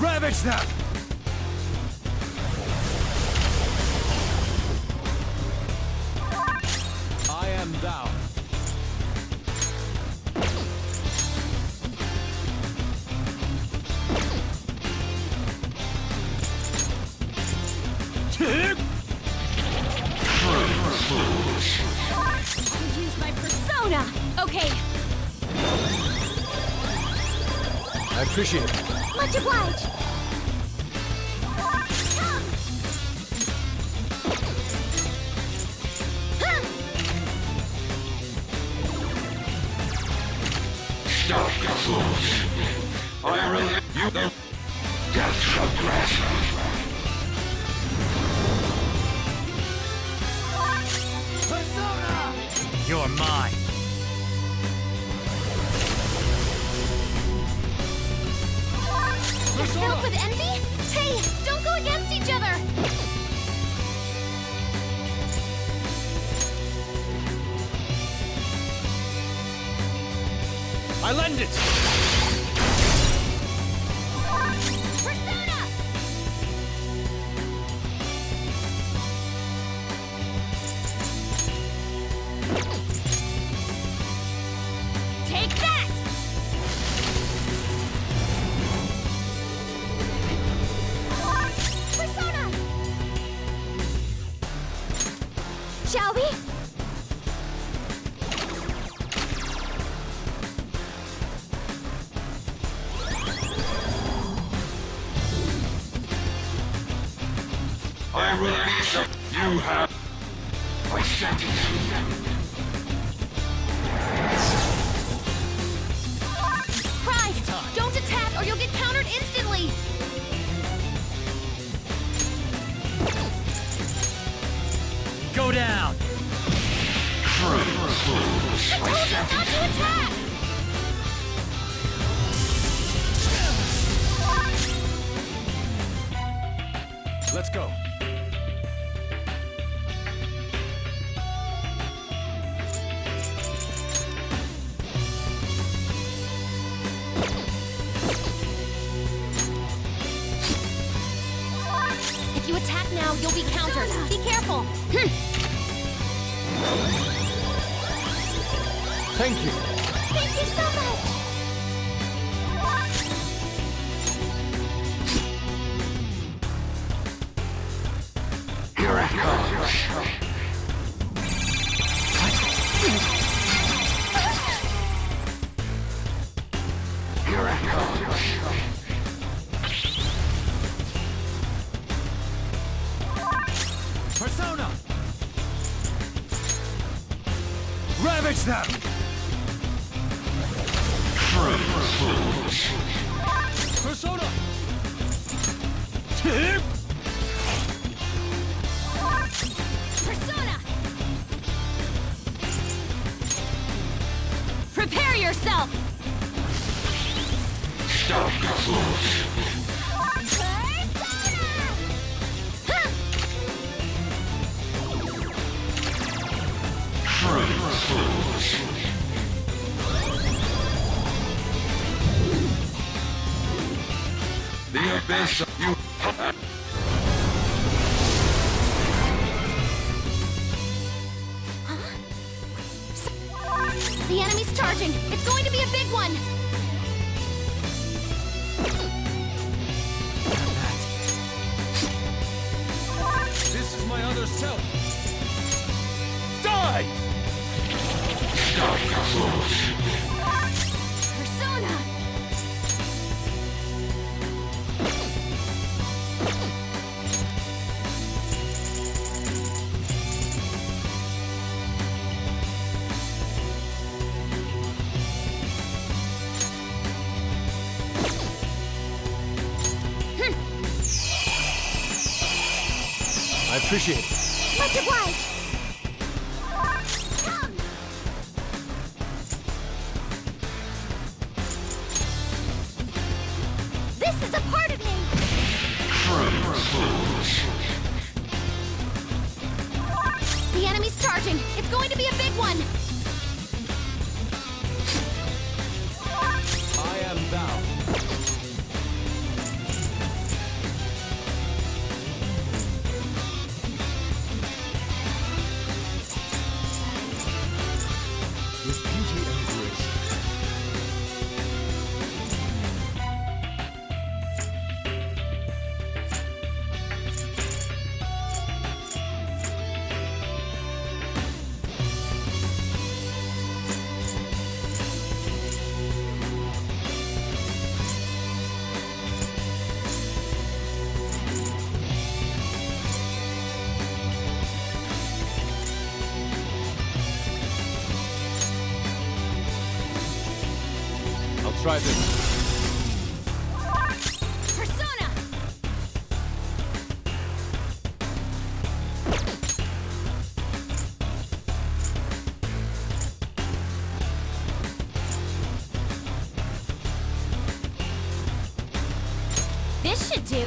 Ravage them! Stop fools. I you the death progress. Persona! You're mine. Filled with envy? Hey, don't go against each other! I lend it! Take that! Let's go. The abyss of you. appreciate it. Much obliged. Try this. Persona! This should do.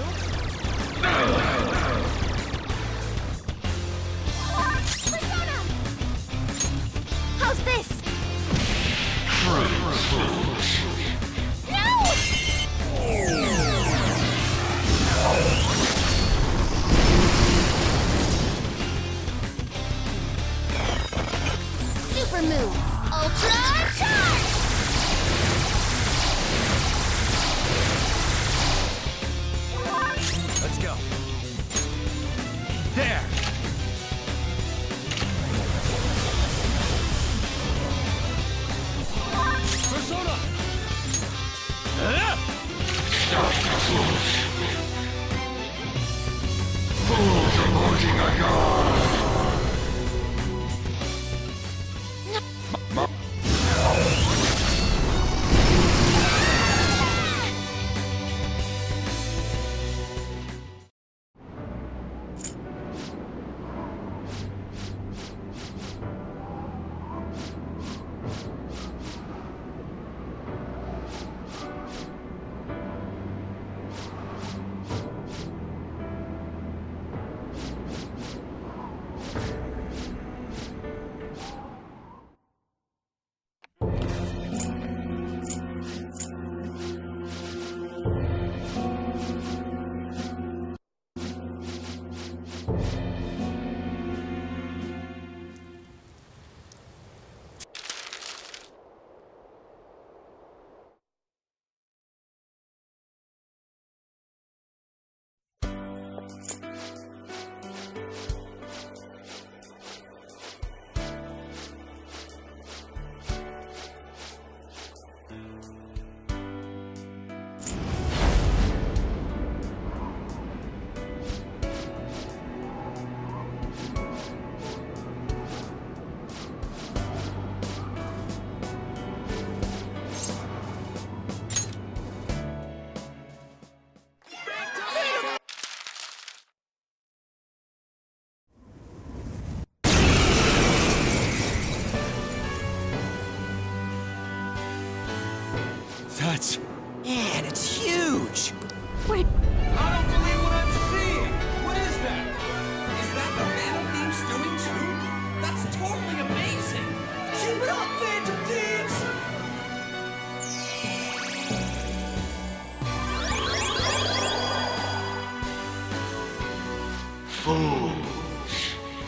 fools.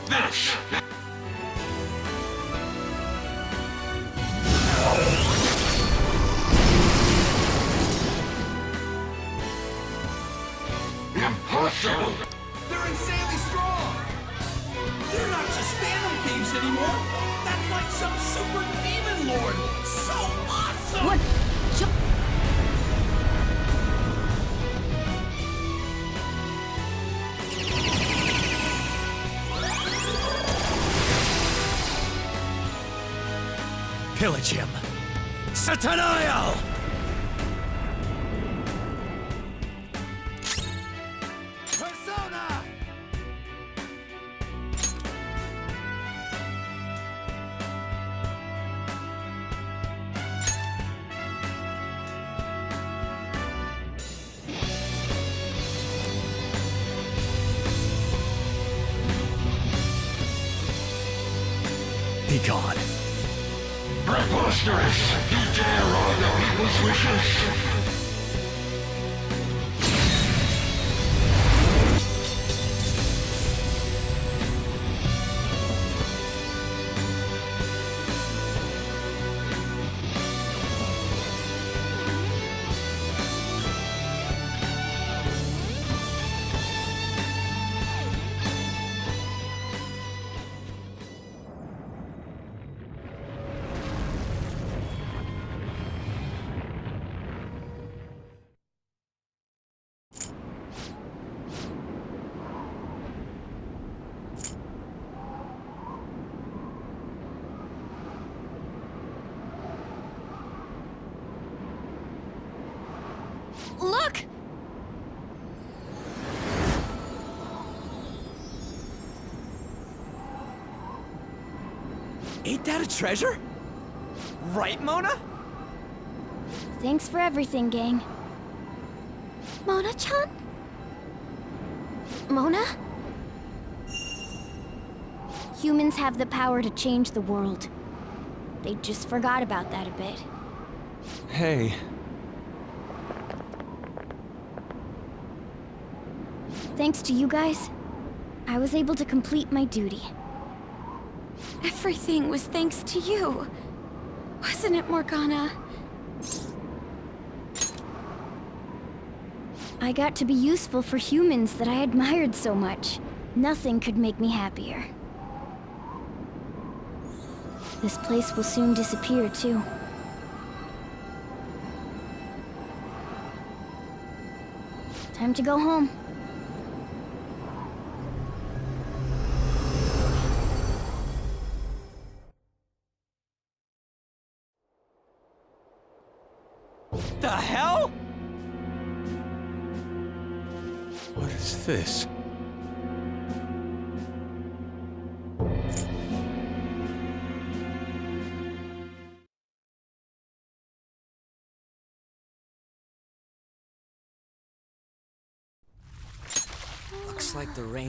This Nathanael! Persona! Be gone. Preposterous! tear on people's wishes. Look! Ain't that a treasure? Right, Mona? Thanks for everything, gang. Mona-chan? Mona? Humans have the power to change the world. They just forgot about that a bit. Hey. Thanks to you guys, I was able to complete my duty. Everything was thanks to you. Wasn't it, Morgana? I got to be useful for humans that I admired so much. Nothing could make me happier. This place will soon disappear, too. Time to go home.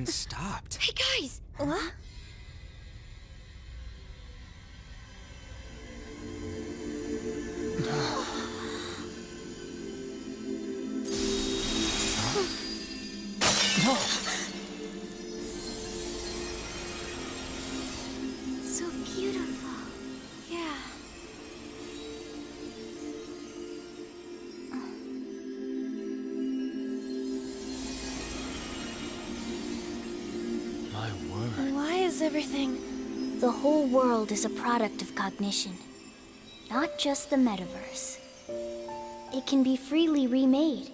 Stopped. Hey guys! What? So everything... The whole world is a product of cognition, not just the metaverse. It can be freely remade.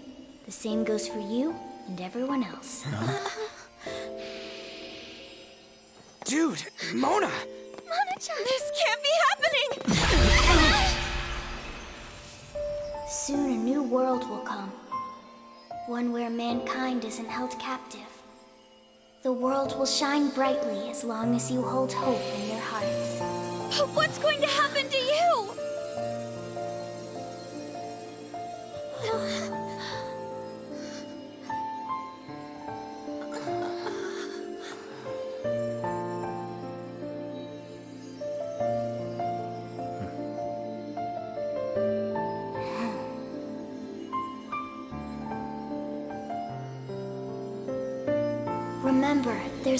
The same goes for you and everyone else. Dude, Mona! This can't be happening! Soon a new world will come. One where mankind isn't held captive. The world will shine brightly as long as you hold hope in your hearts. What's going to happen to you?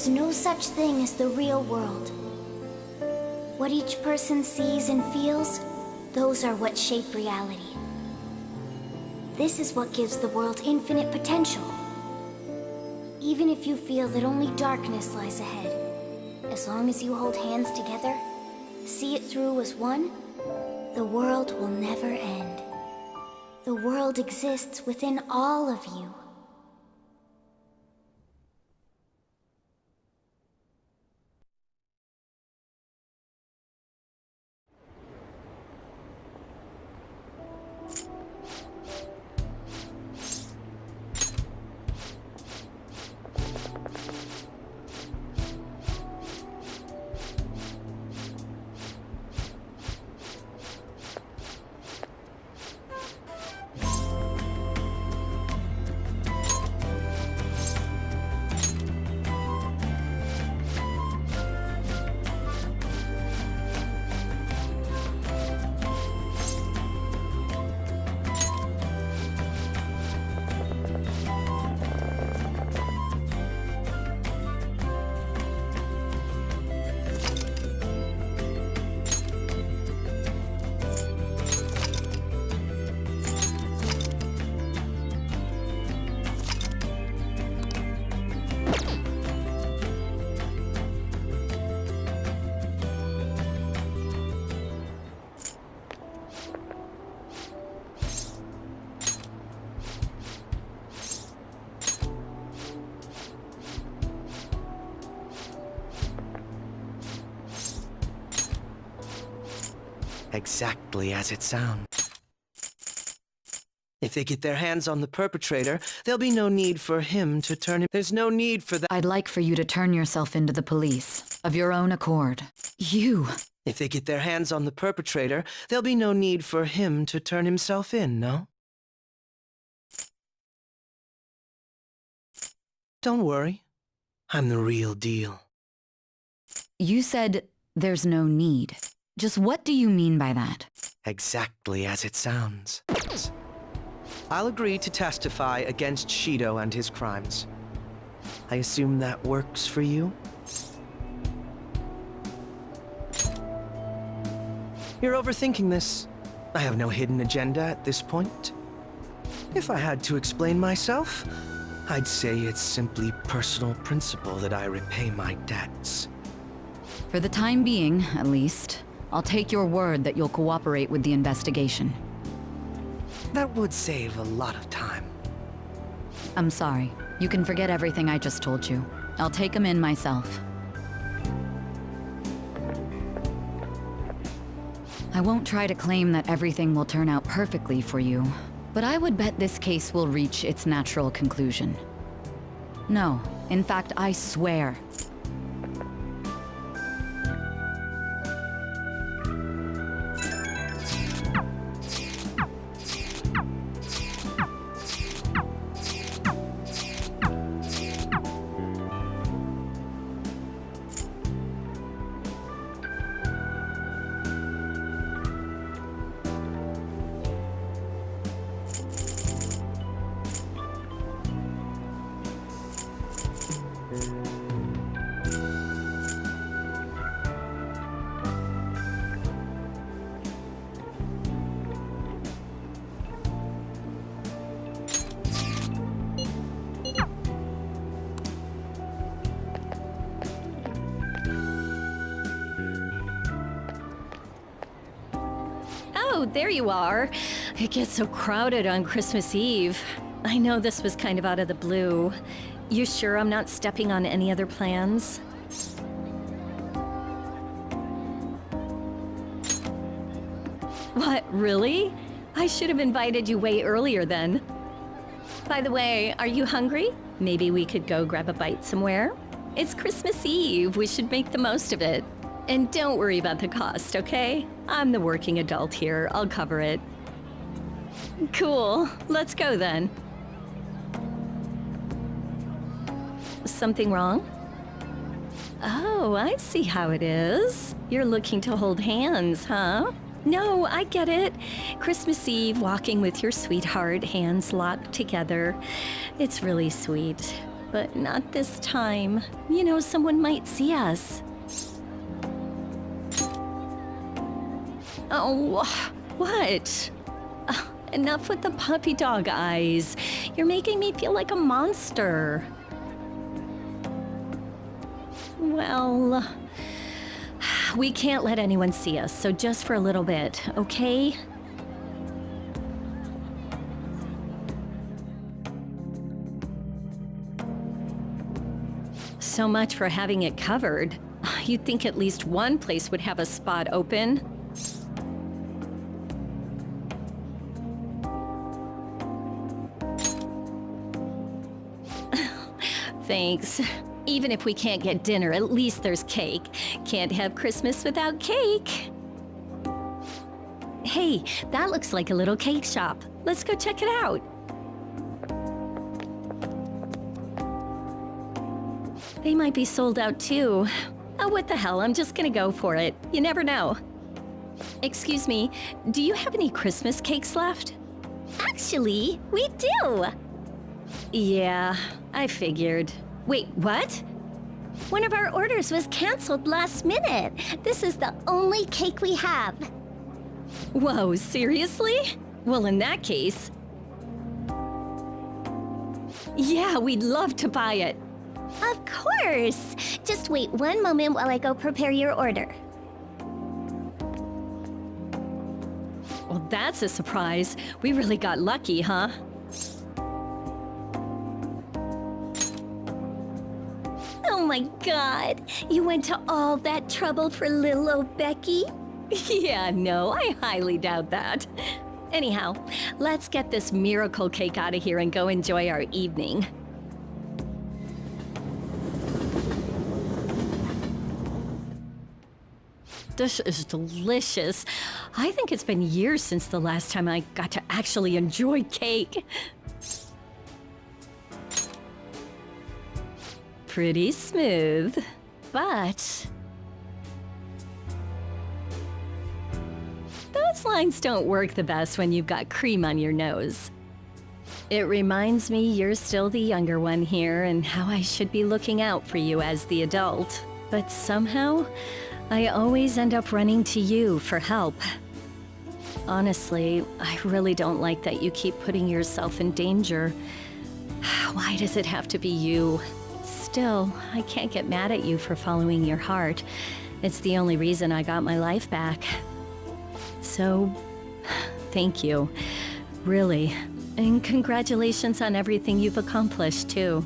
There's no such thing as the real world. What each person sees and feels, those are what shape reality. This is what gives the world infinite potential. Even if you feel that only darkness lies ahead, as long as you hold hands together, see it through as one, the world will never end. The world exists within all of you. Exactly as it sounds. If they get their hands on the perpetrator, there'll be no need for him to turn him. There's no need for that. I'd like for you to turn yourself into the police, of your own accord. You! If they get their hands on the perpetrator, there'll be no need for him to turn himself in, no? Don't worry. I'm the real deal. You said there's no need. Just what do you mean by that? Exactly as it sounds. I'll agree to testify against Shido and his crimes. I assume that works for you? You're overthinking this. I have no hidden agenda at this point. If I had to explain myself, I'd say it's simply personal principle that I repay my debts. For the time being, at least, I'll take your word that you'll cooperate with the investigation. That would save a lot of time. I'm sorry. You can forget everything I just told you. I'll take him in myself. I won't try to claim that everything will turn out perfectly for you, but I would bet this case will reach its natural conclusion. No, in fact, I swear. There you are. It gets so crowded on Christmas Eve. I know this was kind of out of the blue. You sure I'm not stepping on any other plans? What, really? I should have invited you way earlier then. By the way, are you hungry? Maybe we could go grab a bite somewhere? It's Christmas Eve. We should make the most of it. And don't worry about the cost, okay? I'm the working adult here. I'll cover it. Cool. Let's go then. Something wrong? Oh, I see how it is. You're looking to hold hands, huh? No, I get it. Christmas Eve, walking with your sweetheart, hands locked together. It's really sweet. But not this time. You know, someone might see us. Oh, what? Uh, enough with the puppy dog eyes. You're making me feel like a monster. Well, we can't let anyone see us, so just for a little bit, okay? So much for having it covered. You'd think at least one place would have a spot open. Thanks. Even if we can't get dinner, at least there's cake. Can't have Christmas without cake. Hey, that looks like a little cake shop. Let's go check it out. They might be sold out too. Oh, what the hell, I'm just gonna go for it. You never know. Excuse me, do you have any Christmas cakes left? Actually, we do. Yeah, I figured. Wait, what? One of our orders was canceled last minute. This is the only cake we have. Whoa, seriously? Well, in that case... Yeah, we'd love to buy it. Of course! Just wait one moment while I go prepare your order. Well, that's a surprise. We really got lucky, huh? My god! You went to all that trouble for little old Becky? yeah, no, I highly doubt that. Anyhow, let's get this miracle cake out of here and go enjoy our evening. This is delicious. I think it's been years since the last time I got to actually enjoy cake. Pretty smooth, but... Those lines don't work the best when you've got cream on your nose. It reminds me you're still the younger one here and how I should be looking out for you as the adult. But somehow, I always end up running to you for help. Honestly, I really don't like that you keep putting yourself in danger. Why does it have to be you? Still, I can't get mad at you for following your heart. It's the only reason I got my life back. So, thank you. Really. And congratulations on everything you've accomplished, too.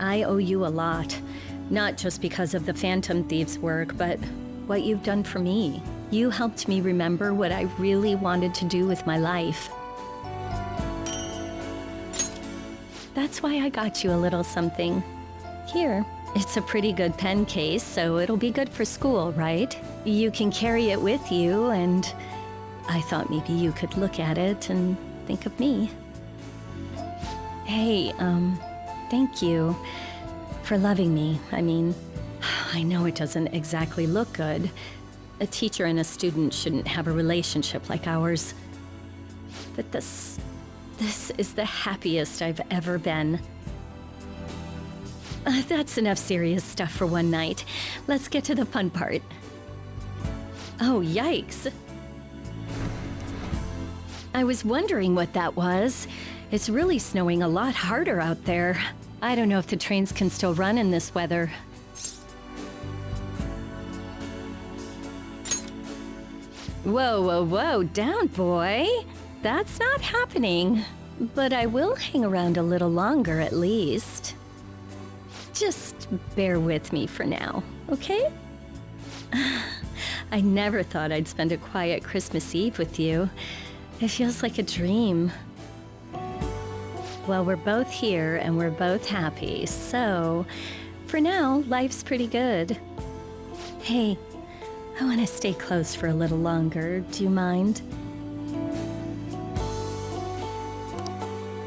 I owe you a lot. Not just because of the Phantom Thieves work, but what you've done for me. You helped me remember what I really wanted to do with my life. That's why I got you a little something. Here, it's a pretty good pen case, so it'll be good for school, right? You can carry it with you, and I thought maybe you could look at it and think of me. Hey, um, thank you for loving me. I mean, I know it doesn't exactly look good. A teacher and a student shouldn't have a relationship like ours. But this... this is the happiest I've ever been. Uh, that's enough serious stuff for one night. Let's get to the fun part. Oh, yikes. I was wondering what that was. It's really snowing a lot harder out there. I don't know if the trains can still run in this weather. Whoa, whoa, whoa, down, boy. That's not happening. But I will hang around a little longer at least. Just bear with me for now, okay? I never thought I'd spend a quiet Christmas Eve with you. It feels like a dream. Well, we're both here and we're both happy, so for now, life's pretty good. Hey, I want to stay close for a little longer. Do you mind?